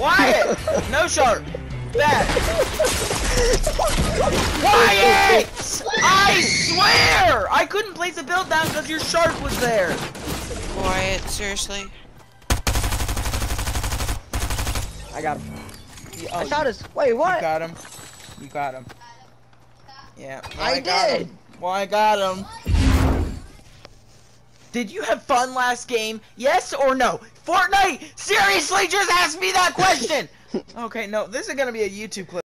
Quiet! No shark! Back! Quiet! I swear! I couldn't place a build down because your shark was there! Quiet, seriously. I got him. You- oh, I shot you- his. Wait, You what? got him. You got him. Yeah. well, I got did. him. Well, I got him. Did you have fun last game? Yes or no? Fortnite! Seriously, just ask me that question! okay, no, this is gonna be a YouTube clip.